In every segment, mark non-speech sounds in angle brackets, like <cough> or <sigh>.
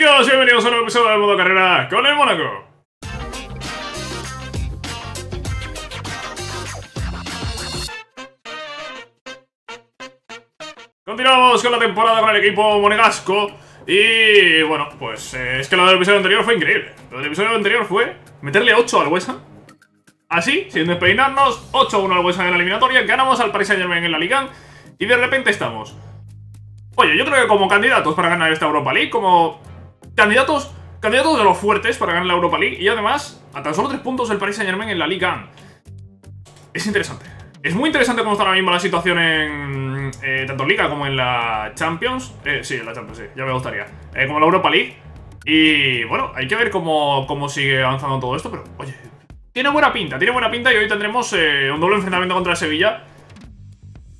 chicos, bienvenidos a un nuevo episodio de Modo Carrera con el Mónaco. Continuamos con la temporada con el equipo monegasco Y bueno, pues eh, es que lo del episodio anterior fue increíble. Lo del episodio anterior fue meterle 8 al West Así, sin despeinarnos, 8-1 al West en la eliminatoria Ganamos al Paris Saint Germain en la Liga Y de repente estamos. Oye, yo creo que como candidatos para ganar esta Europa League Como candidatos candidatos de los fuertes para ganar la Europa League Y además, a tan solo 3 puntos el Paris Saint Germain en la Liga Es interesante es muy interesante cómo está ahora mismo la situación en eh, tanto Liga como en la Champions. Eh, sí, en la Champions, sí, ya me gustaría. Eh, como la Europa League. Y bueno, hay que ver cómo, cómo sigue avanzando todo esto, pero oye, tiene buena pinta, tiene buena pinta y hoy tendremos eh, un doble enfrentamiento contra el Sevilla.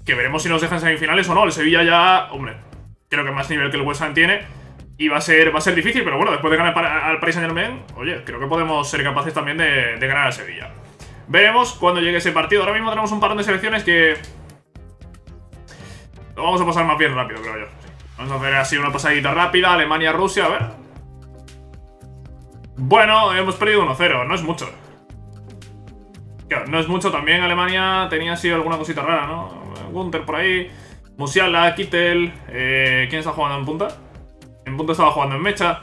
Que veremos si nos dejan semifinales o no. El Sevilla ya, hombre, creo que más nivel que el West tiene. Y va a ser, va a ser difícil, pero bueno, después de ganar al Paris Saint Germain, oye, creo que podemos ser capaces también de, ganar a Sevilla. Veremos cuando llegue ese partido. Ahora mismo tenemos un parón de selecciones que... Lo vamos a pasar más bien rápido, creo yo. Vamos a hacer así una pasadita rápida. Alemania-Rusia, a ver. Bueno, hemos perdido 1-0. No es mucho. No es mucho. También Alemania tenía así alguna cosita rara, ¿no? Gunther por ahí. Musiala, Kittel. Eh, ¿Quién está jugando en punta? En punta estaba jugando en Mecha.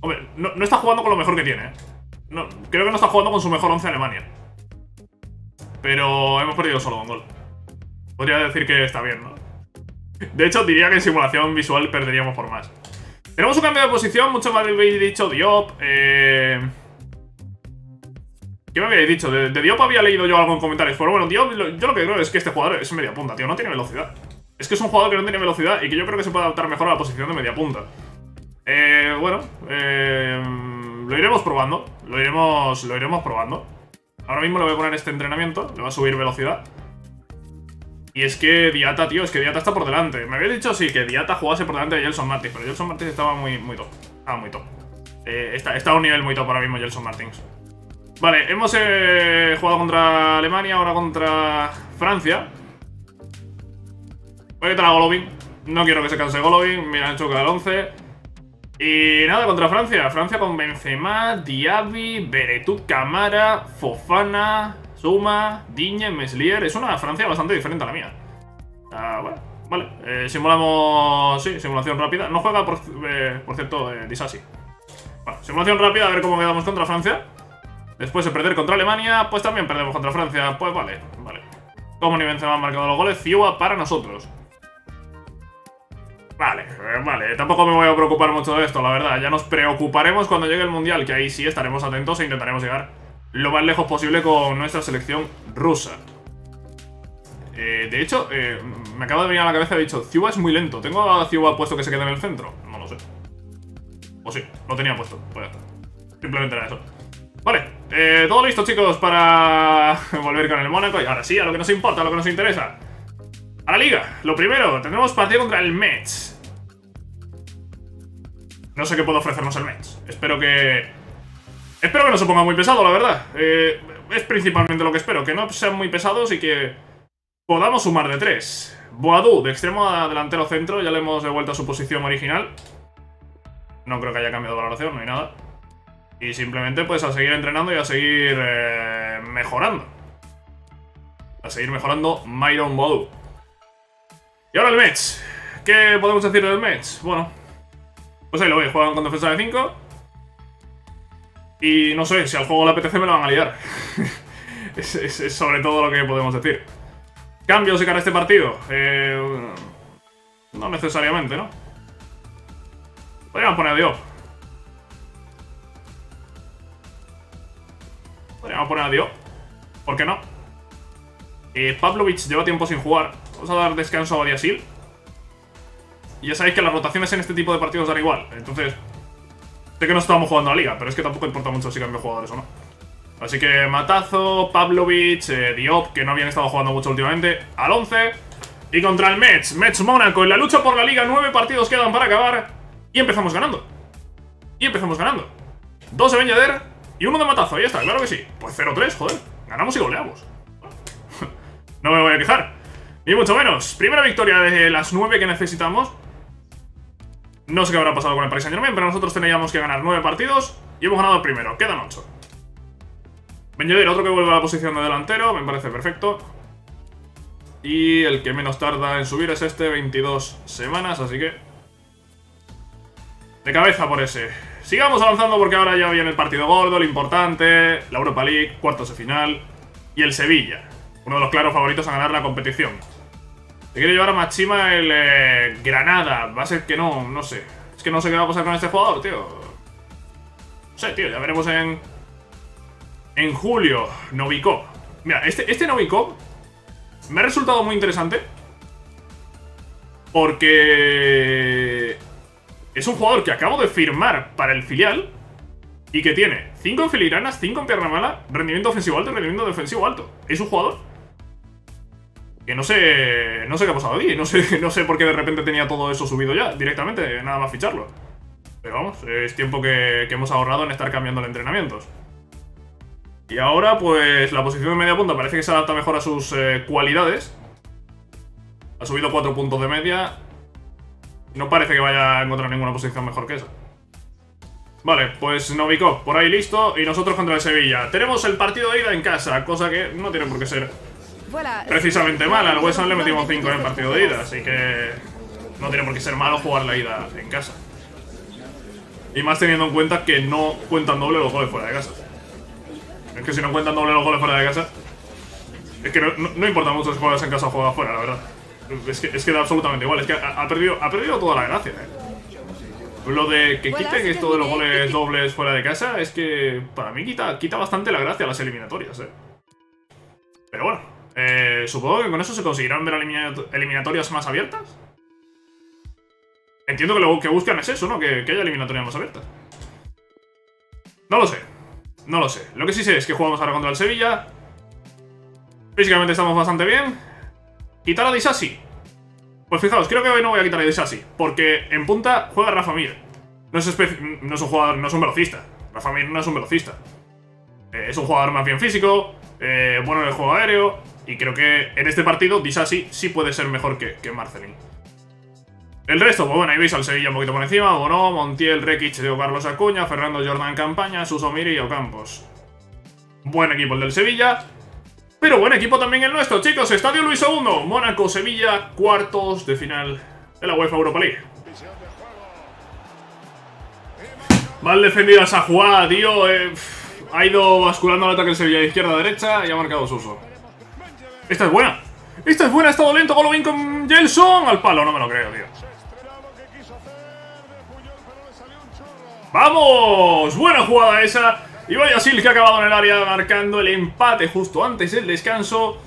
Hombre, no, está jugando con lo mejor que tiene, ¿eh? Creo que no está jugando con su mejor 11 Alemania. Pero hemos perdido solo un gol. Podría decir que está bien, ¿no? De hecho, diría que en simulación visual perderíamos por más. Tenemos un cambio de posición, mucho más habéis dicho Diop. Eh... ¿Qué me habéis dicho? De, Diop había leído yo algo en comentarios. Pero bueno, Diop, yo lo que creo es que este jugador es media punta, tío. No tiene velocidad. Es que es un jugador que no tiene velocidad y que yo creo que se puede adaptar mejor a la posición de media punta. Eh, bueno, eh, lo iremos probando. Lo iremos, lo iremos probando. Ahora mismo le voy a poner este entrenamiento, le va a subir velocidad. Y es que Diata, tío, es que Diata está por delante. Me había dicho, sí, que Diata jugase por delante de Gelson Martins, pero Gelson Martins estaba muy, muy top. Estaba muy top. Eh, está, está, a un nivel muy top ahora mismo Gelson Martins. Vale, hemos eh, jugado contra Alemania, ahora contra Francia. Voy a quitar a Golovin. No quiero que se canse Golovin. Mira, han hecho el 11. Y nada, contra Francia. Francia con Benzema, Diaby, Beretut, Camara, Fofana, Suma, Digne, Meslier. Es una Francia bastante diferente a la mía. Ah, bueno, vale. Eh, simulamos... Sí, simulación rápida. No juega, por, eh, por cierto, eh, Disasi. Bueno, simulación rápida, a ver cómo quedamos contra Francia. Después de perder contra Alemania, pues también perdemos contra Francia. Pues vale, vale. Como ni Benzema han marcado los goles, Ciua para nosotros. Vale, eh, vale, tampoco me voy a preocupar mucho de esto, la verdad. Ya nos preocuparemos cuando llegue el Mundial, que ahí sí estaremos atentos e intentaremos llegar lo más lejos posible con nuestra selección rusa. Eh, de hecho, eh, me acaba de venir a la cabeza, he dicho, Ciuba es muy lento. ¿Tengo a Ciuba puesto que se quede en el centro? No lo sé. O sí, lo tenía puesto. Pues Simplemente era eso. Vale, todo listo, chicos, para <laughs> volver con el Mónaco. Y ahora sí, a lo que nos importa, a lo que nos interesa. A la liga. Lo primero, tendremos partido contra el Mets. No sé qué puede ofrecernos el Mets. Espero que... Espero que no se ponga muy pesado, la verdad. Eh, es principalmente lo que espero. Que no sean muy pesados y que podamos sumar de tres. Boadu, de extremo a delantero centro. Ya le hemos devuelto a su posición original. No creo que haya cambiado de valoración, no hay nada. Y simplemente pues a seguir entrenando y a seguir eh, mejorando. A seguir mejorando Myron Boadu. Y ahora el Mets. ¿Qué podemos decir del Mets? Bueno, pues ahí lo veis, juegan con defensa de 5. Y no sé, si al juego le apetece me lo van a liar. <laughs> es, sobre todo lo que podemos decir. ¿Cambios de cara a este partido? Eh, no necesariamente, ¿no? Podríamos poner a Diop. Podríamos poner a Diop. ¿Por qué no? Eh, Pavlovich lleva tiempo sin jugar. Vamos a dar descanso a Badiasil. Y ya sabéis que las rotaciones en este tipo de partidos dan igual. Entonces, sé que no estamos jugando a la liga, pero es que tampoco importa mucho si cambio jugadores o no. Así que Matazo, Pavlovich, eh, Diop, que no habían estado jugando mucho últimamente, al 11. Y contra el Mets, Mets Mónaco, en la lucha por la liga, nueve partidos quedan para acabar. Y empezamos ganando. Y empezamos ganando. Dos de Beñader y uno de Matazo, ahí está, claro que sí. Pues 0-3, joder, ganamos y goleamos. <laughs> no me voy a quejar. Ni mucho menos. Primera victoria de las nueve que necesitamos. No sé qué habrá pasado con el Paris Saint Germain, pero nosotros teníamos que ganar 9 partidos y hemos ganado el primero. Quedan 8. Ben otro que vuelve a la posición de delantero, me parece perfecto. Y el que menos tarda en subir es este, 22 semanas, así que... De cabeza por ese. Sigamos avanzando porque ahora ya viene el partido gordo, el importante, la Europa League, cuartos de final y el Sevilla. Uno de los claros favoritos a ganar la competición. Se quiere llevar a Machima el eh, Granada. Va a ser que no, no sé. Es que no sé qué va a pasar con este jugador, tío. No sé, tío, ya veremos en... En julio, Novikov. Mira, este, este Novikov me ha resultado muy interesante. Porque... Es un jugador que acabo de firmar para el filial y que tiene 5 en filigranas, 5 en pierna mala, rendimiento ofensivo alto y rendimiento defensivo alto. Es un jugador que no sé. No sé qué ha pasado ahí. No sé, <laughs> no sé por qué de repente tenía todo eso subido ya, directamente, nada más ficharlo. Pero vamos, es tiempo que, hemos ahorrado en estar cambiando los entrenamientos. Y ahora, pues, la posición de media punta parece que se adapta mejor a sus eh, cualidades. Ha subido 4 puntos de media. No parece que vaya a encontrar ninguna posición mejor que esa. Vale, pues Novikov por ahí listo y nosotros contra el Sevilla. Tenemos el partido de ida en casa, cosa que no tiene por qué ser precisamente mala. Al West Ham le metimos 5 en el partido de ida, así que no tiene por qué ser malo jugar la ida en casa. Y más teniendo en cuenta que no cuentan doble los goles fuera de casa. Es que si no cuentan doble los goles fuera de casa, es que no, importa mucho si juegas en casa o juegas fuera, la verdad. Es que, es que da absolutamente igual, es que ha, perdido, ha perdido toda la gracia, eh. Lo de que quiten esto de los goles dobles fuera de casa es que para mí quita, quita bastante la gracia a las eliminatorias, eh. Pero bueno, eh, supongo que con eso se conseguirán ver eliminatorias más abiertas. Entiendo que lo que buscan es eso, ¿no? Que, haya eliminatorias más abiertas. No lo sé. No lo sé. Lo que sí sé es que jugamos ahora contra el Sevilla. Físicamente estamos bastante bien. Quitar a Disasi. Pues fijaos, creo que hoy no voy a quitar a Disasi. Porque en punta juega Rafa Mir. No es, no es un jugador, no es un velocista. Rafa Mir no es un velocista. Eh, es un jugador más bien físico, eh, bueno en el juego aéreo, y creo que en este partido Disasi sí puede ser mejor que, que Marcelín. El resto, pues bueno, ahí veis al Sevilla un poquito por encima, Bono, Montiel, Rekic, Diego Carlos Acuña, Fernando Jordan Campaña, Susomiri y Ocampos. Buen equipo el del Sevilla, pero buen equipo también el nuestro, chicos. Estadio Luis II, Mónaco, Sevilla, cuartos de final de la UEFA Europa League. Mal defendida esa jugada, tío. Eh, ha ido basculando el ataque del Sevilla de izquierda a derecha y ha marcado su uso. Esta es buena. Esta es buena, ha estado lento Golovin con Gelson. Al palo, no me lo creo, tío. ¡Vamos! Buena jugada esa. Y vaya Sil que ha acabado en el área marcando el empate justo antes del descanso.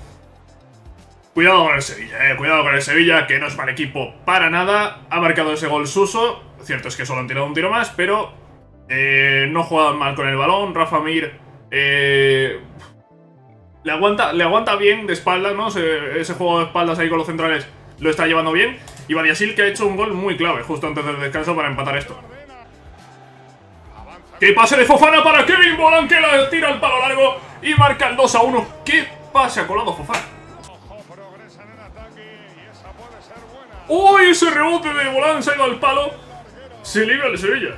Cuidado con el Sevilla, eh. Cuidado con el Sevilla, que no es mal equipo para nada. Ha marcado ese gol Suso. Cierto es que solo han tirado un tiro más, pero eh, no juega mal con el balón. Rafa Mir eh, le, aguanta, le aguanta bien de espaldas, ¿no? Ese, juego de espaldas ahí con los centrales lo está llevando bien. Y Badiasil que ha hecho un gol muy clave justo antes del descanso para empatar esto. ¡Qué pase de Fofana para Kevin Bolan que la tira al palo largo y marca el 2 a 1! ¡Qué pase ha colado Fofana! ¡Uy! Ese rebote de Bolan se ha ido al palo. Se libra el Sevilla.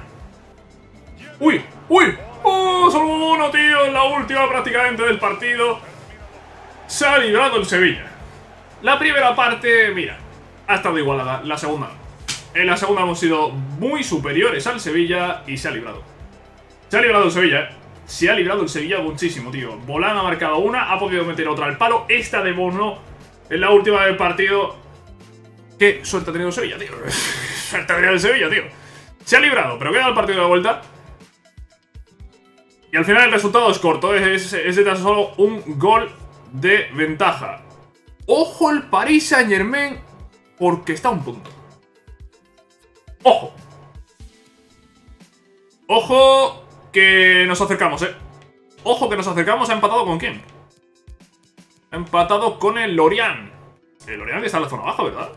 ¡Uy! ¡Uy! ¡Oh! Solo uno, tío. En la última prácticamente del partido. Se ha librado el Sevilla. La primera parte, mira, ha estado igualada. La segunda. En la segunda hemos sido muy superiores al Sevilla y se ha librado. Se ha librado el Sevilla, ¿eh? Se ha librado el Sevilla muchísimo, tío. Bolán ha marcado una, ha podido meter otra al palo. Esta de Bono en la última del partido. Qué suerte ha tenido el Sevilla, tío. <laughs> suerte ha tenido el Sevilla, tío. Se ha librado, pero queda el partido de vuelta. Y al final el resultado es corto, es, de tan solo un gol de ventaja. Ojo el Paris Saint Germain porque está a un punto. Ojo. Ojo que nos acercamos, eh. Ojo que nos acercamos. ¿Ha empatado con quién? Ha empatado con el Lorient. El Lorient que está en la zona baja, ¿verdad?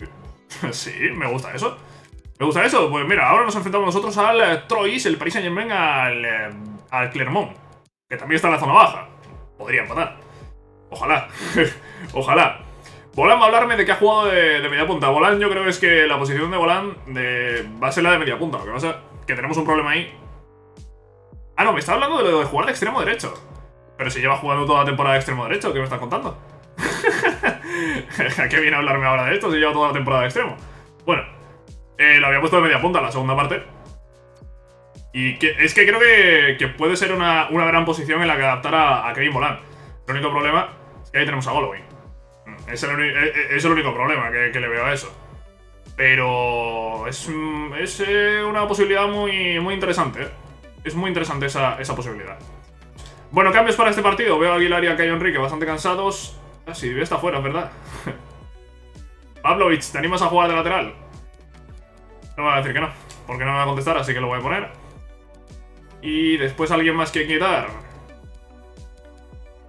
<laughs> sí, me gusta eso. Me gusta eso. Pues mira, ahora nos enfrentamos nosotros al eh, Troyes, el Paris Saint Germain al... Eh, al Clermont, que también está en la zona baja. Podría empatar. Ojalá. <laughs> Ojalá. Volán va a hablarme de que ha jugado de, media punta. Volán yo creo que es que la posición de Volán va a ser la de media punta. Lo que pasa es que tenemos un problema ahí. Ah, no, me está hablando de lo de jugar de extremo derecho. Pero si lleva jugando toda la temporada de extremo derecho, ¿qué me estás contando? <laughs> ¿A qué viene a hablarme ahora de esto si lleva toda la temporada de extremo? Bueno, eh, lo había puesto de media punta en la segunda parte. Y es que creo que, puede ser una, gran posición en la que adaptar a, Kevin Volán. El único problema es que ahí tenemos a Golovin. Mm, es el, es el único problema que, le veo a eso. Pero es, es eh, una posibilidad muy, muy interesante. ¿eh? Es muy interesante esa, esa posibilidad. Bueno, cambios para este partido. Veo a Aguilar y a Cayo Enrique bastante cansados. Ah, sí, está fuera, ¿verdad? <laughs> Pavlovich, ¿te animas a jugar de lateral? No me va a decir que no, porque no me va a contestar, así que lo voy a poner. Y después alguien más que quitar.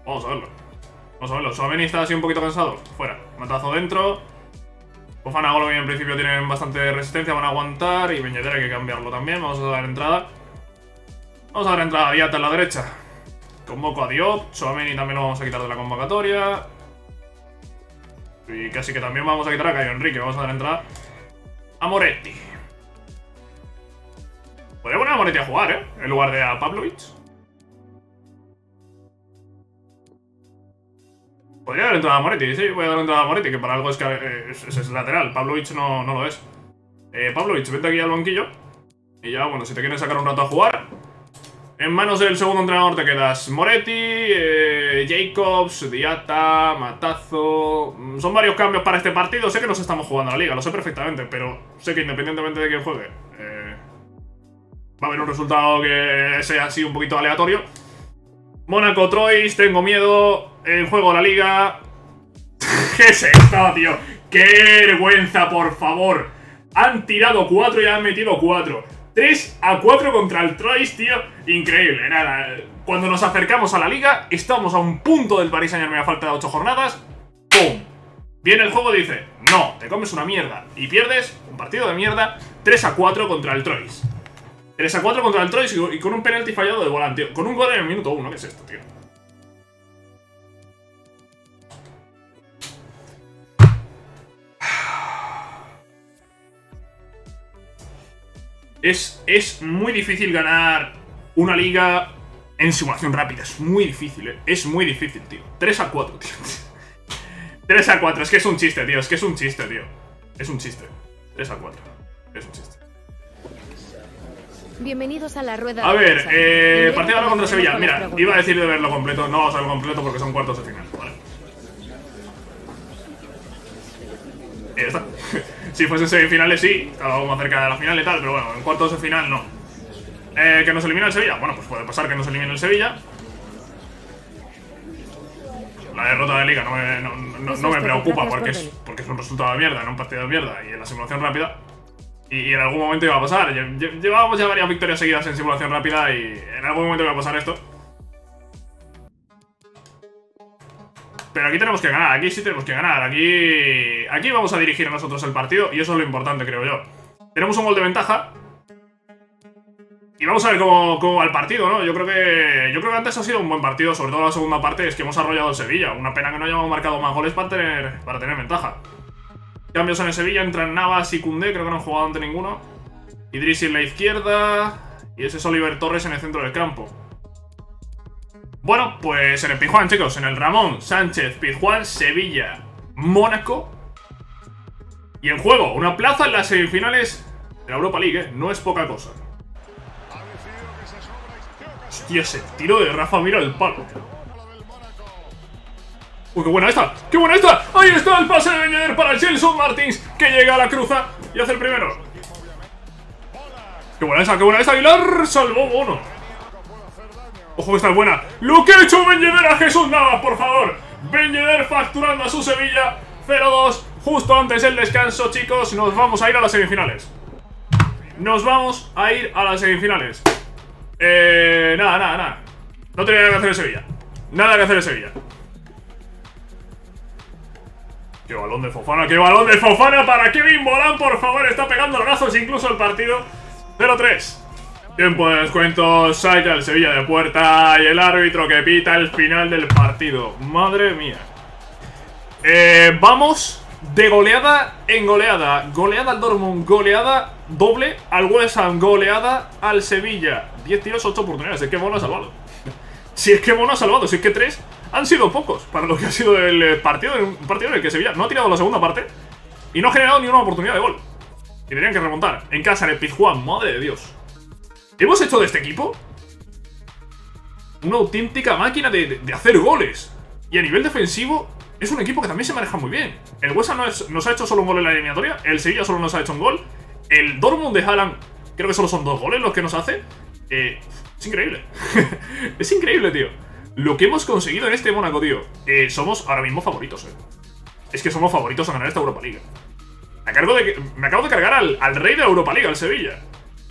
Vamos a verlo. Vamos a verlo. Suameni está así un poquito cansado. Fuera. Matazo dentro. Fofana Golovin en principio tienen bastante resistencia, van a aguantar. Y Beñeder hay que cambiarlo también. Vamos a dar entrada. Vamos a dar entrada a Diata en la derecha. Convoco a Diop. Suameni también lo vamos a quitar de la convocatoria. Y casi que también vamos a quitar a Cayo Enrique. Vamos a dar entrada a Moretti. Podría poner a Moretti a jugar, ¿eh? En lugar de a Pavlovich. Podría dar entrada a Moretti, sí, voy a dar entrada a Moretti, que para algo es que eh, es, lateral. Pavlovich no, no lo es. Eh, Pavlovich, vete aquí al banquillo. Y ya, bueno, si te quieres sacar un rato a jugar, en manos del segundo entrenador te quedas Moretti, eh, Jacobs, Diata, Matazo... Mm, son varios cambios para este partido. Sé que nos estamos jugando a la liga, lo sé perfectamente, pero sé que independientemente de quién juegue, eh, va a haber un resultado que sea así un poquito aleatorio. Mónaco, Troyes, tengo miedo. En juego la liga. <laughs> ¿Qué es esto, tío? ¡Qué vergüenza, por favor! Han tirado cuatro y han metido cuatro. 3 a 4 contra el Troyes, tío. Increíble, nada. Cuando nos acercamos a la liga, estamos a un punto del Paris Saint-Germain a falta de 8 jornadas. ¡Pum! Viene el juego dice, no, te comes una mierda. Y pierdes un partido de mierda 3 a 4 contra el Troyes. 3 a 4 contra el Troyes y con un penalti fallado de volante. Con un gol en el minuto 1, ¿qué es esto, tío? Es, es muy difícil ganar una liga en simulación rápida. Es muy difícil, ¿eh? Es muy difícil, tío. 3 a 4, tío. <laughs> 3 a 4. Es que es un chiste, tío. Es que es un chiste, tío. Es un chiste. 3 a 4. Es un chiste. Bienvenidos a la rueda. A ver, eh, partido ahora contra Sevilla. Mira, iba a decir de verlo completo. No vamos a verlo completo porque son cuartos de final, ¿vale? Y ya está. <laughs> Si fuese semifinales sí, estábamos más cerca de la final y tal, pero bueno, en cuartos de final no. Eh, ¿Que nos elimina el Sevilla? Bueno, pues puede pasar que nos elimine el Sevilla. La derrota de Liga no me, no, me preocupa porque es, porque es un resultado de mierda, no un partido de mierda y en la simulación rápida. Y, en algún momento iba a pasar. Llevábamos ya varias victorias seguidas en simulación rápida y en algún momento iba a pasar esto. Pero aquí tenemos que ganar, aquí sí tenemos que ganar. Aquí aquí vamos a dirigir nosotros el partido y eso es lo importante, creo yo. Tenemos un gol de ventaja. Y vamos a ver cómo, va el partido, ¿no? Yo creo que yo creo que antes ha sido un buen partido, sobre todo la segunda parte, es que hemos arrollado el Sevilla. Una pena que no hayamos marcado más goles para tener, para tener ventaja. Cambios en el Sevilla, entran Navas y Cundé, creo que no han jugado ante ninguno. Idris en la izquierda. Y ese es Oliver Torres en el centro del campo. Bueno, pues en el Pizjuán, chicos, en el Ramón Sánchez Pizjuán, Sevilla, Mónaco. Y en juego, una plaza en las semifinales de la Europa League, ¿eh? No es poca cosa. Hostia, ese tiro de Rafa, mira el palo. Uy, qué buena esta, qué buena esta. Ahí está el pase de Beñeder para Gelson Martins, que llega a la cruza y hace el primero. Qué buena esa, qué buena esa. Aguilar salvó uno. Ojo que está buena. Lo que ha hecho Ben a Jesús Navas, por favor. Ben facturando a su Sevilla. 0-2. Justo antes del descanso, chicos. Nos vamos a ir a las semifinales. Nos vamos a ir a las semifinales. Eh, nada, nada, nada. No tenía nada que hacer en Sevilla. Nada que hacer en Sevilla. ¡Qué balón de Fofana! ¡Qué balón de Fofana para Kevin Bolán! Por favor, está pegando brazos incluso el partido. 0-3. Tiempo de descuento, saca el Sevilla de puerta y el árbitro que pita el final del partido. Madre mía. Eh, vamos de goleada en goleada. Goleada al Dortmund, goleada doble al West Ham, goleada al Sevilla. 10 tiros, 8 oportunidades. Es que Bono ha salvado. <laughs> Si es que Bono ha salvado, si es que 3 han sido pocos para lo que ha sido el eh, partido, un partido en el que Sevilla no ha tirado la segunda parte y no ha generado ni una oportunidad de gol. Y tenían que remontar. En casa, en el Pizjuán, madre de Dios. Hemos hecho de este equipo una auténtica máquina de, hacer goles. Y a nivel defensivo, es un equipo que también se maneja muy bien. El Huesa no nos ha hecho solo un gol en la eliminatoria, el Sevilla solo nos ha hecho un gol, el Dortmund de Haaland creo que solo son dos goles los que nos hace. Eh, es increíble. <laughs> es increíble, tío. Lo que hemos conseguido en este Mónaco, tío. Eh, somos ahora mismo favoritos, eh. Es que somos favoritos a ganar esta Europa League. Me, acabo de cargar al, al rey de la Europa League, al Sevilla.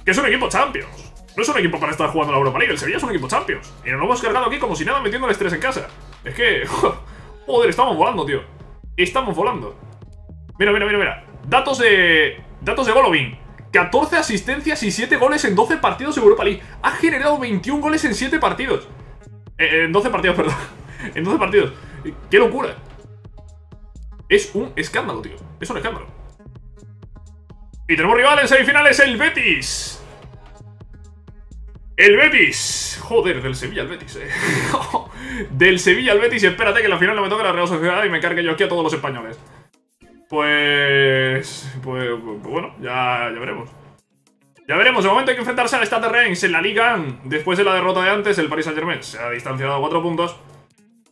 Que es un equipo Champions. No es un equipo para estar jugando la Europa League, el Sevilla es un equipo Champions. Y nos lo hemos cargado aquí como si nada metiendo el estrés en casa. Es que... <laughs> Joder, estamos volando, tío. Estamos volando. Mira, mira, mira, mira. Datos de... Datos de Golovin. 14 asistencias y 7 goles en 12 partidos en Europa League. Ha generado 21 goles en 7 partidos. Eh, en 12 partidos, <laughs> perdón. en 12 partidos. ¡Qué locura! Es un escándalo, tío. Es un escándalo. Y tenemos rival en semifinales, el Betis. El Betis. Joder, del Sevilla al Betis, eh. <laughs> del Sevilla al Betis y espérate que la final no me toque la Real Sociedad y me cargue yo aquí a todos los españoles. Pues... Pues, bueno, ya, ya veremos. Ya veremos, de momento hay que enfrentarse al Stade Reims en la Liga. Después de la derrota de antes, el Paris Saint-Germain se ha distanciado a 4 puntos.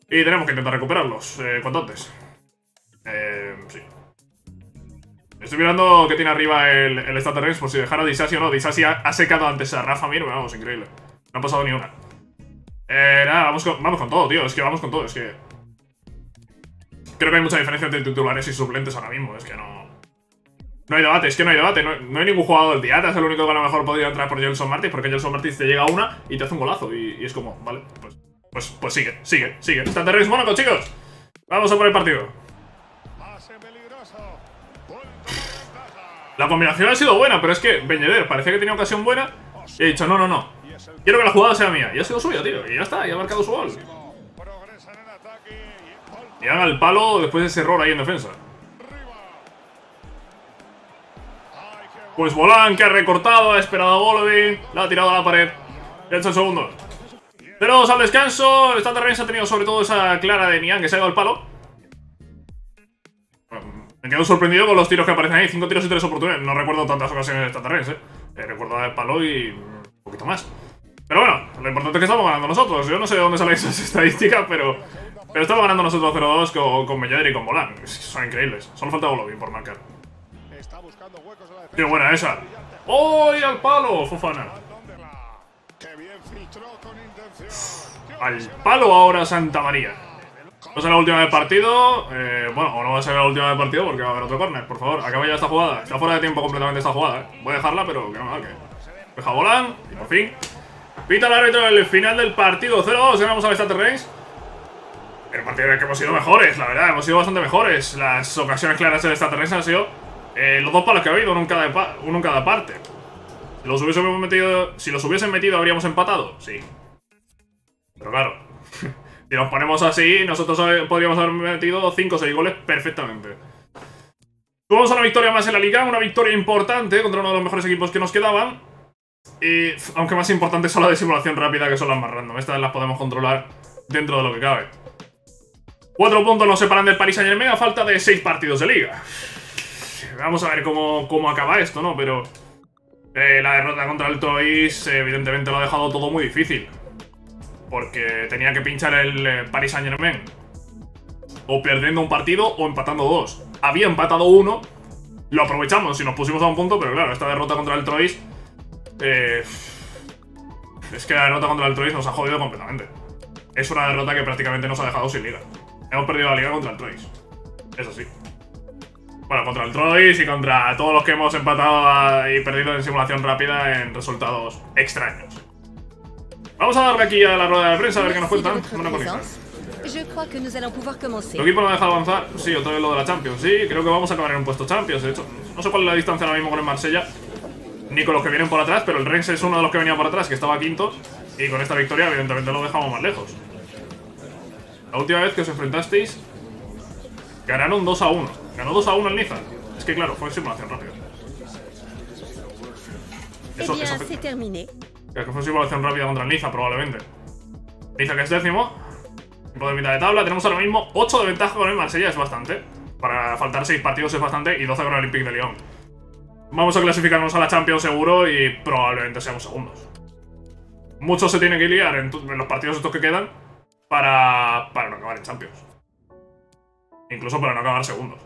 Y tenemos que intentar recuperarlos, eh, cuanto antes. Eh, sí. Estoy mirando que tiene arriba el, el Stat por si dejara Disasi o no. Disasi ha, secado antes a Rafa Mir, vamos, increíble. No ha pasado ni una. Eh, nada, vamos con, vamos con todo, tío. Es que vamos con todo, es que... Creo que hay mucha diferencia entre titulares y suplentes ahora mismo, es que no... No hay debate, es que no hay debate, no, hay ningún jugador del Diata, es el único que a lo mejor podría entrar por Gelson Martins, porque Gelson Martins te llega a una y te hace un golazo, y, es como, vale, pues, pues, pues sigue, sigue, sigue. Stat Mónaco, chicos. Vamos a por el partido. La combinación ha sido buena, pero es que Beñeder parecía que tenía ocasión buena y he dicho, no, no, no. Quiero que la jugada sea mía. Y ha sido suya, tío. Y ya está, y ha marcado su gol. Y haga el palo después de ese error ahí en defensa. Pues Bolán, que ha recortado, ha esperado a Golovin, la ha tirado a la pared. Y ha hecho el segundo. Pero al descanso, el Standard Reims ha tenido sobre todo esa clara de Nian que se ha ido al palo. Me quedo sorprendido con los tiros que aparecen ahí. Cinco tiros y tres oportunidades. No recuerdo tantas ocasiones extraterrestres, ¿eh? eh recuerdo el palo y un poquito más. Pero bueno, lo importante es que estamos ganando nosotros. Yo no sé de dónde salen <laughs> esas estadísticas, pero... Pero estamos ganando nosotros 0-2 con, con y con Bolán. Son increíbles. Solo falta Golovin por marcar. Qué buena esa. ¡Oh, al palo, Fofana! Al palo ahora Santa María. Va a ser la última del partido. Eh, bueno, o no va a ser la última del partido porque va a haber otro córner. Por favor, acaba ya esta jugada. Está fuera de tiempo completamente esta jugada. ¿eh? Voy a dejarla, pero que no me que. Deja volan. Y por fin. Pita el árbitro el final del partido. 0-2. Ganamos al Reims. El partido en el que hemos sido mejores, la verdad. Hemos sido bastante mejores. Las ocasiones claras del Stade Reims han sido eh, los dos palos que ha habido, uno en cada, uno en cada parte. Los, hubiésemos metido, si los hubiesen metido, ¿habríamos empatado? Sí. Pero claro. <laughs> Si nos ponemos así, nosotros podríamos haber metido 5 o 6 goles perfectamente. Tuvimos una victoria más en la liga, una victoria importante contra uno de los mejores equipos que nos quedaban. Y aunque más importante son las de simulación rápida, que son las más random. Estas las podemos controlar dentro de lo que cabe. Cuatro puntos nos separan del Paris Saint Germain a falta de 6 partidos de liga. Vamos a ver cómo, cómo acaba esto, ¿no? Pero eh, la derrota contra el Troyes evidentemente lo ha dejado todo muy difícil porque tenía que pinchar el eh, Paris Saint Germain. O perdiendo un partido o empatando dos. Había empatado uno, lo aprovechamos y nos pusimos a un punto, pero claro, esta derrota contra el Troyes... Eh, es que la derrota contra el Troyes nos ha jodido completamente. Es una derrota que prácticamente nos ha dejado sin liga. Hemos perdido la liga contra el Troyes. Eso sí. Bueno, contra el Troyes y contra todos los que hemos empatado y perdido en simulación rápida en resultados extraños. Vamos a darle aquí a la rueda de prensa a ver qué nos cuentan. Una colista. ¿Tu equipo no deja avanzar? Sí, otra vez lo de la Champions. Sí, creo que vamos a acabar en un puesto Champions, de hecho. No sé cuál es la distancia ahora mismo con el Marsella, ni con los que vienen por atrás, pero el Rennes es uno de los que venía por atrás, que estaba quinto. Y con esta victoria, evidentemente, lo dejamos más lejos. La última vez que os enfrentasteis Ganaron 2 a 1. Ganó 2 a 1 el Niza. Es que claro, fue simulación rápida. Eh Eso, bien, eso. Que fue simulación rápida contra el Niza, probablemente. Niza que es décimo. Tiempo de mitad de tabla. Tenemos ahora mismo 8 de ventaja con el Marsella, es bastante. Para faltar 6 partidos es bastante. Y 12 con el Olympique de Lyon. Vamos a clasificarnos a la Champions seguro y probablemente seamos segundos. Mucho se tiene que liar en, los partidos estos que quedan para, para no acabar en Champions. Incluso para no acabar segundos.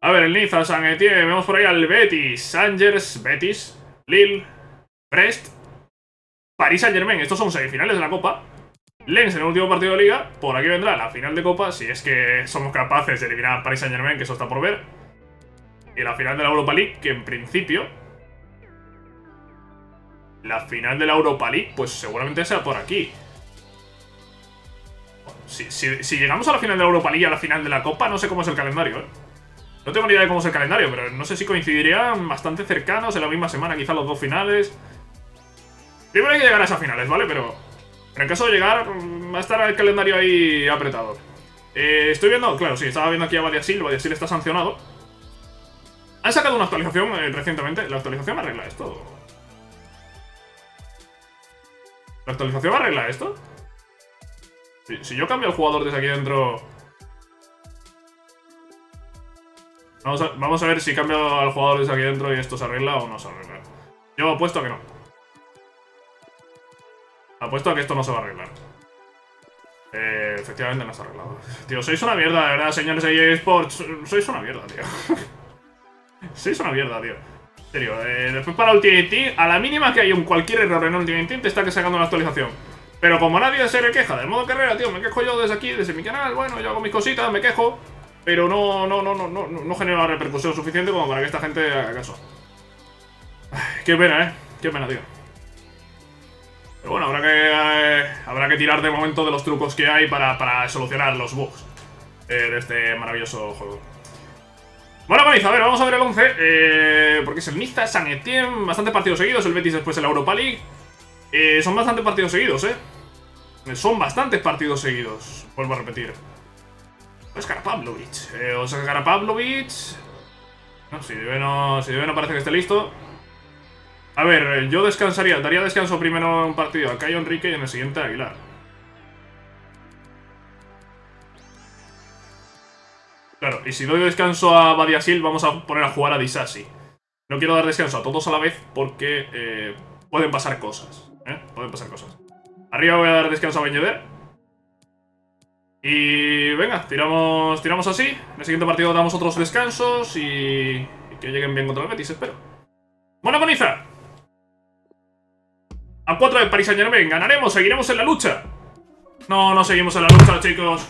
A ver, el Niza, San Etienne, vemos por ahí al Betis, Angers, Betis, Lille, Brest, París Saint Germain. Estos son semifinales de la Copa. Lens en el último partido de Liga. Por aquí vendrá la final de Copa, si es que somos capaces de eliminar a París Saint Germain, que eso está por ver. Y la final de la Europa League, que en principio... La final de la Europa League, pues seguramente sea por aquí. Si, si- si llegamos a la final de la Europa League y a la final de la Copa, no sé cómo es el calendario, ¿eh? No tengo ni idea de cómo es el calendario, pero no sé si coincidirían bastante cercanos en la misma semana, quizá los dos finales. Primero hay que llegar a esas finales, ¿vale? Pero en el caso de llegar, va a estar el calendario ahí apretado. Eh, estoy viendo, claro, sí, estaba viendo aquí a Badiasil, Badiasil está sancionado. Han sacado una actualización eh, recientemente. ¿La actualización arregla esto? ¿La actualización arregla esto? Si, yo cambio al jugador desde aquí dentro... Vamos a, vamos a ver si cambio al jugador desde aquí dentro y esto se arregla o no se arregla. Yo apuesto a que no. Apuesto a que esto no se va a arreglar. Eh, efectivamente no se ha arreglado. Tío, sois una mierda, de verdad, señores de Sports. Sois una mierda, tío. <laughs> sois una mierda, tío. En serio, eh, después para Ultimate Team, a la mínima que hay un cualquier error en Ultimate Team, te está sacando una actualización. Pero como nadie se le queja del modo carrera, tío, me quejo yo desde aquí, desde mi canal, bueno, yo hago mis cositas, me quejo. Pero no, no, no, no, no, genero la repercusión suficiente como para que esta gente haga caso. Qué pena, eh. Qué pena, tío. Pero bueno, habrá que, eh, habrá que tirar de momento de los trucos que hay para, para solucionar los bugs eh, de este maravilloso juego. Bueno, Maniz, a ver, vamos a ver el 11. eh, porque es el Niza, San Etienne, bastantes partidos seguidos, el Betis después en la Europa League. Son bastantes partidos seguidos, ¿eh? Son bastantes partidos seguidos, vuelvo a repetir. Oscar Pavlovic. Eh, Oscar Pavlovic. No, si Dive no, si Dive no parece que esté listo. A ver, eh, yo descansaría, daría descanso primero un partido a Cayo Enrique y en el siguiente a Aguilar. Claro, y si doy descanso a Badiasil, vamos a poner a jugar a Disasi. No quiero dar descanso a todos a la vez porque eh, pueden pasar cosas. ¿eh? Pueden pasar cosas. Arriba voy a dar descanso a Beñeder. Y venga, tiramos, tiramos así. En el siguiente partido damos otros descansos y, y que lleguen bien contra el Betis, espero. Bueno, Coniza. A 4 de Paris Saint Germain. Ganaremos, seguiremos en la lucha. No, no seguimos en la lucha, chicos.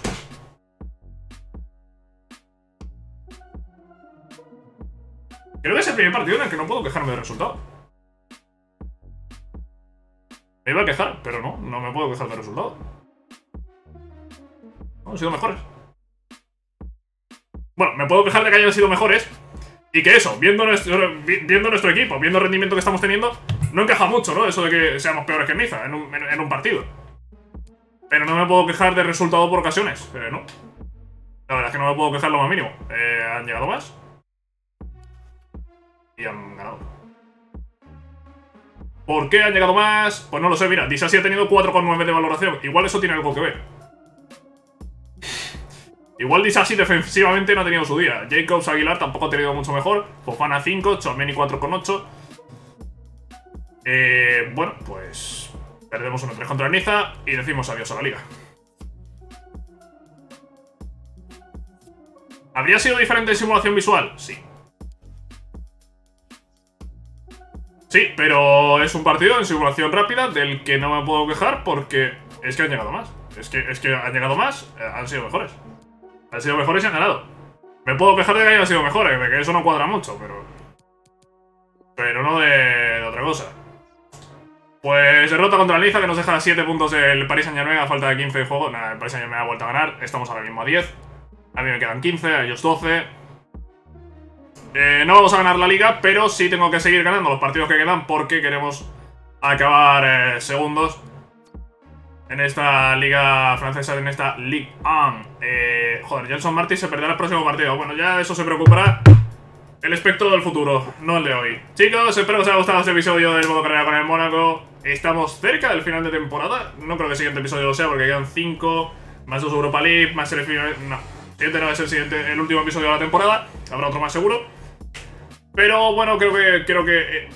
Creo que es el primer partido en el que no puedo quejarme del resultado. Me iba a quejar, pero no, no me puedo quejar del resultado. No, han sido mejores. Bueno, me puedo quejar de que hayan sido mejores. Y que eso, viendo nuestro, vi- viendo nuestro equipo, viendo el rendimiento que estamos teniendo, no encaja mucho, ¿no? Eso de que seamos peores que Niza en un, partido. Pero no me puedo quejar del resultado por ocasiones, eh, ¿no? La verdad es que no me puedo quejar lo más mínimo. Eh, han llegado más. Y han ganado. ¿Por qué han llegado más? Pues no lo sé, mira, Disasi ha tenido 4,9 de valoración. Igual eso tiene algo que ver. Igual Disasi defensivamente no ha tenido su día. Jacobs Aguilar tampoco ha tenido mucho mejor. Fofana 5, Chomeni 4,8. Eh, bueno, pues perdemos 1-3 contra Niza y decimos adiós a la liga. ¿Habría sido diferente en simulación visual? Sí. Sí, pero es un partido en simulación rápida del que no me puedo quejar porque es que han llegado más. Es que, es que han llegado más, eh, han sido mejores. Han sido mejores y han ganado. Me puedo quejar de que hayan sido mejores, de que eso no cuadra mucho, pero... Pero no de otra cosa. Pues derrota contra el Niza que nos deja 7 puntos el Paris Saint Germain a falta de 15 de juego. Nada, el Paris Saint Germain ha vuelto a ganar. Estamos ahora mismo a 10. A mí me quedan 15, a ellos 12. Eh, no vamos a ganar la liga, pero sí tengo que seguir ganando los partidos que quedan porque queremos acabar eh, segundos. en esta liga francesa, en esta Ligue 1. Eh, joder, Gelson Martin se perderá el próximo partido. Bueno, ya eso se preocupará el espectro del futuro, no el de hoy. Chicos, espero que os haya gustado este episodio del modo carrera con el Mónaco. Estamos cerca del final de temporada. No creo que el siguiente episodio lo sea porque quedan 5, más 2 Europa League, más el No, siguiente no es el siguiente, el último episodio de la temporada. Habrá otro más seguro. Pero bueno, creo que creo que eh,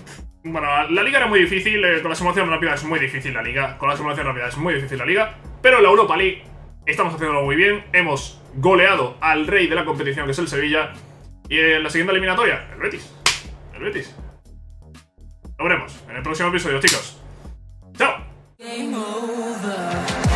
bueno, la liga era muy difícil, eh, con la simulación rápida es muy difícil la liga, con la simulación rápida es muy difícil la liga, pero la Europa League estamos haciéndolo muy bien, hemos goleado al rey de la competición que es el Sevilla, y en la siguiente eliminatoria, el Betis, el Betis. Lo veremos en el próximo episodio, chicos. Game over.